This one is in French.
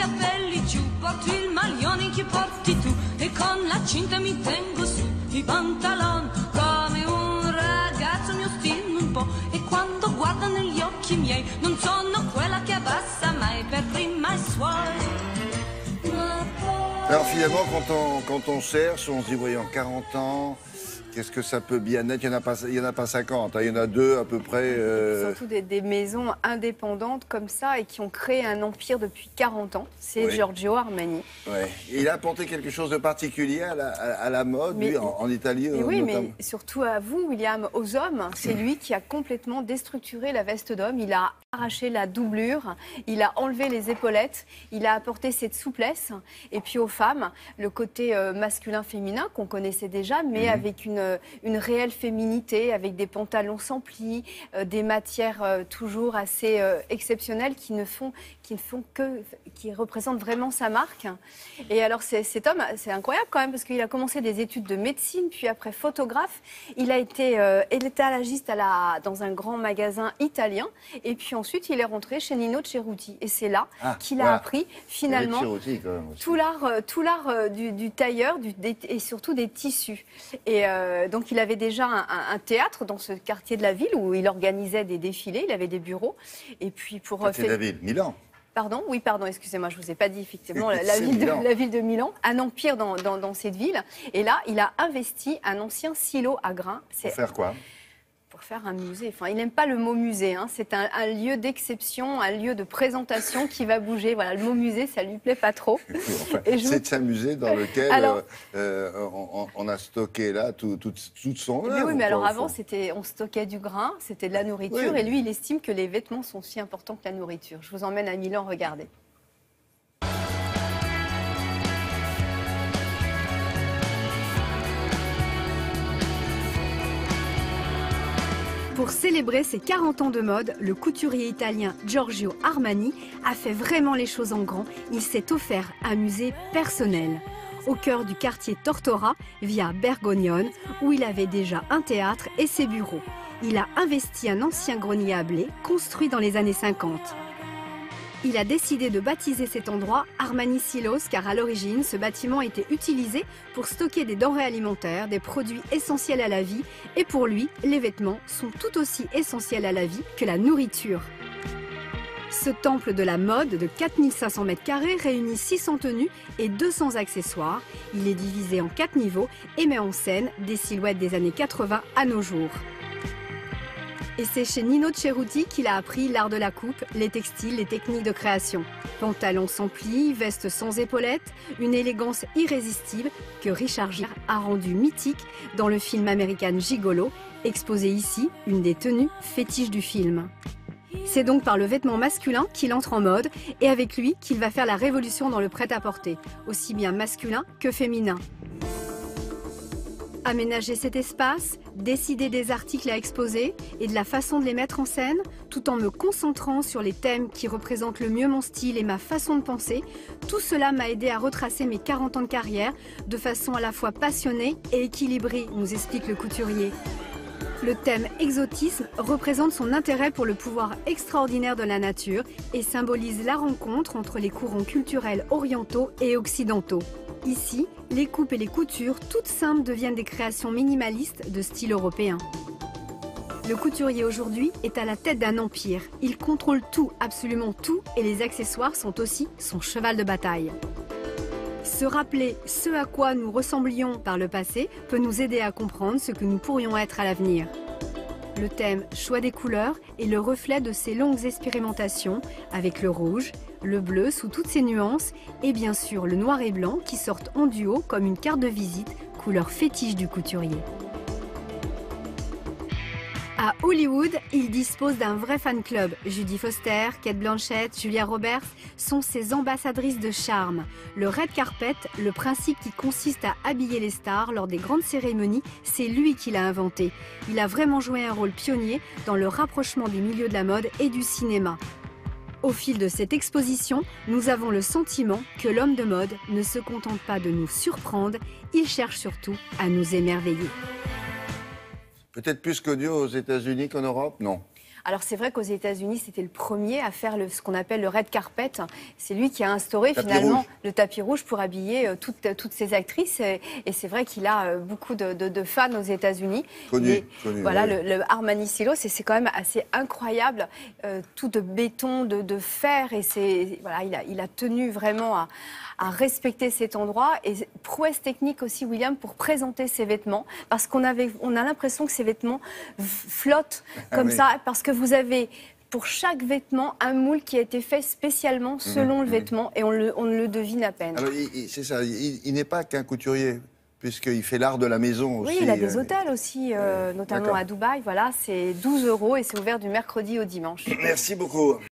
capelli giù, porto il maglione che porti tu e con la cinta mi tengo su i pantaloni come un ragazzo mi ostino un po' e quando guarda negli occhi miei non sono quella che abbassa mai per prima i suoi. Alors finalement, quand on, quand on cherche, on se dit, voyons, 40 ans, Qu'est-ce que ça peut bien être? Il n'y en, a pas, il y en a pas 50, hein. il y en a deux à peu près. Euh... Surtout des, des, maisons indépendantes comme ça et qui ont créé un empire depuis 40 ans. C'est Giorgio Armani. Ouais. il a apporté quelque chose de particulier à la, à, la mode, lui, en, en, Italie. Mais oui, mais surtout à vous, William, aux hommes. C'est lui qui a complètement déstructuré la veste d'homme. Il a arraché la doublure, il a enlevé les épaulettes, il a apporté cette souplesse. Et puis aux femmes, le côté euh, masculin-féminin qu'on connaissait déjà, mais mhm. avec une euh, une, réelle féminité avec des pantalons sans plis, euh, des matières euh, toujours assez exceptionnelles qui ne font qui ne font que, qui représentent vraiment sa marque. Et alors, cet homme, c'est incroyable quand même, parce qu'il a commencé des études de médecine, puis après photographe. Il a été étalagiste à la, dans un grand magasin italien, et puis ensuite, il est rentré chez Nino Cerruti. Et c'est là ah, qu'il a appris finalement tout l'art, euh, tout l'art euh, du, tailleur du, et surtout des tissus. Et euh, donc, il avait déjà un, un, théâtre dans ce quartier de la ville où il organisait des défilés, il avait des bureaux. Et puis pour quartier de la ville, Milan. Pardon? Oui, pardon, excusez-moi, je ne vous ai pas dit effectivement la, ville de, la, ville de, Milan, un empire dans, dans, cette ville. Et là, il a investi un ancien silo à grains. Pour faire quoi? Pour faire un musée. Enfin, il n'aime pas le mot musée. Hein. C'est un, lieu d'exception, un lieu de présentation qui va bouger. Voilà, le mot musée, ça lui plaît pas trop. C'est un musée dans lequel euh, euh, on, a stocké là tout, tout, son œuvre. Oui, mais alors avant, c'était, on stockait du grain, c'était de la nourriture. Et lui, il estime que les vêtements sont aussi importants que la nourriture. Je vous emmène à Milan, regardez. Pour célébrer ses 40 ans de mode, le couturier italien Giorgio Armani a fait vraiment les choses en grand. Il s'est offert un musée personnel au cœur du quartier Tortora, via Bergognone, où il avait déjà un théâtre et ses bureaux. Il a investi un ancien grenier à blé construit dans les années 50. Il a décidé de baptiser cet endroit Armani Silos car à l'origine, ce bâtiment était utilisé pour stocker des denrées alimentaires, des produits essentiels à la vie et pour lui, les vêtements sont tout aussi essentiels à la vie que la nourriture. Ce temple de la mode de 4500 m2 réunit 600 tenues et 200 accessoires. Il est divisé en 4 niveaux et met en scène des silhouettes des années 80 à nos jours. Et c'est chez Nino Cerruti qu'il a appris l'art de la coupe, les textiles, les techniques de création. Pantalon sans plis, veste sans épaulettes, une élégance irrésistible que Richard Gere a rendu mythique dans le film américain Gigolo, exposé ici, une des tenues fétiches du film. C'est donc par le vêtement masculin qu'il entre en mode et avec lui qu'il va faire la révolution dans le prêt-à-porter, aussi bien masculin que féminin. Aménager cet espace, décider des articles à exposer et de la façon de les mettre en scène, tout en me concentrant sur les thèmes qui représentent le mieux mon style et ma façon de penser, tout cela m'a aidé à retracer mes 40 ans de carrière de façon à la fois passionnée et équilibrée, nous explique le couturier. Le thème exotisme représente son intérêt pour le pouvoir extraordinaire de la nature et symbolise la rencontre entre les courants culturels orientaux et occidentaux. Ici, les coupes et les coutures, toutes simples, deviennent des créations minimalistes de style européen. Le couturier aujourd'hui est à la tête d'un empire. Il contrôle tout, absolument tout, et les accessoires sont aussi son cheval de bataille. Se rappeler ce à quoi nous ressemblions par le passé peut nous aider à comprendre ce que nous pourrions être à l'avenir. Le thème choix des couleurs est le reflet de ces longues expérimentations avec le rouge, le bleu sous toutes ses nuances et bien sûr le noir et blanc qui sortent en duo comme une carte de visite, couleur fétiche du couturier. À Hollywood, il dispose d'un vrai fan club. Judy Foster, Kate Blanchett, Julia Roberts sont ses ambassadrices de charme. Le red carpet, le principe qui consiste à habiller les stars lors des grandes cérémonies, c'est lui qui l'a inventé. Il a vraiment joué un rôle pionnier dans le rapprochement du milieu de la mode et du cinéma. Au fil de cette exposition, nous avons le sentiment que l'homme de mode ne se contente pas de nous surprendre, il cherche surtout à nous émerveiller. Peut-être plus connu aux États-Unis qu'en Europe? Non Alors c'est vrai qu'aux États-Unis, c'était le premier à faire le, ce qu'on appelle le red carpet. C'est lui qui a instauré Tapis finalement rouge. le tapis rouge pour habiller euh, toutes, toutes ces actrices. Et, et c'est vrai qu'il a euh, beaucoup de, de- de fans aux États-Unis. Connu, connu, Voilà, oui. le, le Armani Silos, c'est quand même assez incroyable, euh, tout de béton, de, de fer, et c'est voilà, il a, il a tenu vraiment à, à respecter cet endroit et prouesse technique aussi, William, pour présenter ses vêtements, parce qu'on avait, on a l'impression que ces vêtements flottent Ah comme oui. ça, parce que vous avez pour chaque vêtement un moule qui a été fait spécialement selon le vêtement, et on, le- on le devine à peine. C'est ça, il, il n'est pas qu'un couturier, puisqu'il fait l'art de la maison aussi. Oui, il a des euh, hôtels aussi, euh, notamment à Dubaï. Voilà, c'est 12 euros et c'est ouvert du mercredi au dimanche. Merci beaucoup.